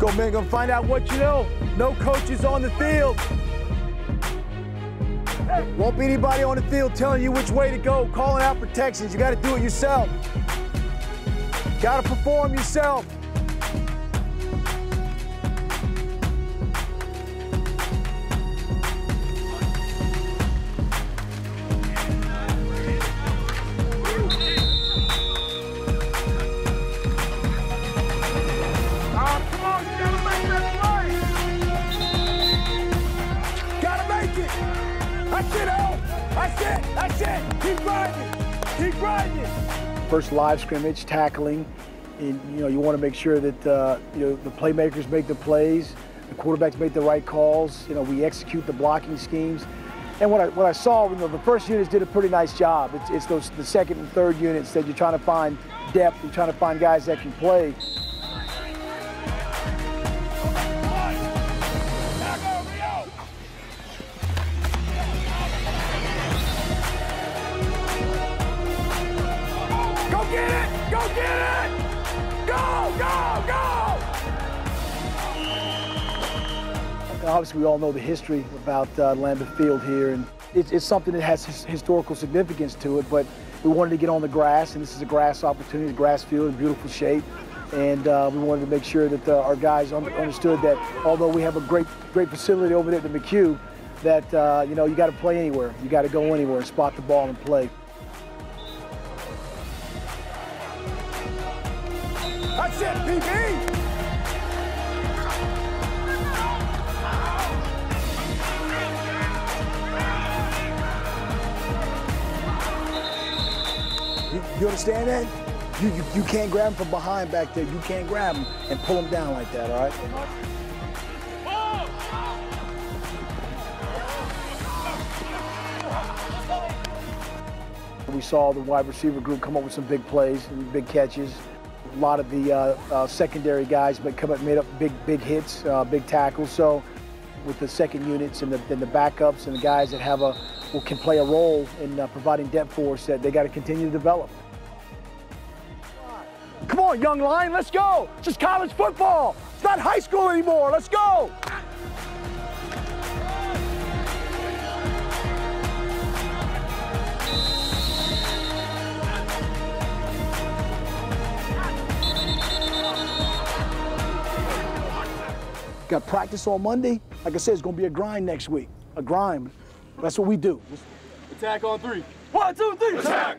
Let's go, find out what you know. No coaches on the field. Won't be anybody on the field telling you which way to go, calling out protections. You got to do it yourself. Got to perform yourself. That's it, Al. That's it. That's it. Keep grinding. Keep grinding. First live scrimmage, tackling. And, you know, you want to make sure that uh, you know the playmakers make the plays, the quarterbacks make the right calls. You know, we execute the blocking schemes. And what I what I saw, you know, the first units did a pretty nice job. It's, it's those the second and third units that you're trying to find depth. You're trying to find guys that can play. Get it! Go, go, go! Obviously, we all know the history about uh, Lambeth Field here, and it's, it's something that has his, historical significance to it, but we wanted to get on the grass, and this is a grass opportunity, a grass field in beautiful shape, and uh, we wanted to make sure that uh, our guys under, understood that although we have a great, great facility over there at the McCue, that, uh, you know, you got to play anywhere. You got to go anywhere and spot the ball and play. PB! You, you understand that? You, you, you can't grab him from behind back there. You can't grab him and pull him down like that, all right? We saw the wide receiver group come up with some big plays and big catches. A lot of the uh, uh, secondary guys but come up made up big big hits, uh, big tackles. So with the second units and the, and the backups and the guys that have a well, can play a role in uh, providing depth for us, that they got to continue to develop. Come on, young line, let's go. It's just college football. It's not high school anymore. Let's go. Got practice on Monday. Like I said, it's going to be a grind next week. A grind. That's what we do. Attack on three. One, two, three. Attack!